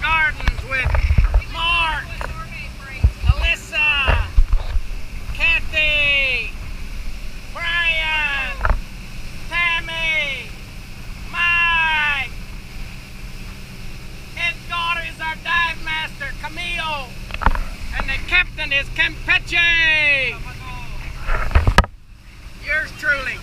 Gardens with Mark, Alyssa, Kathy, Brian, Tammy, Mike. His daughter is our dive master, Camille. And the captain is Campeche. Yours truly.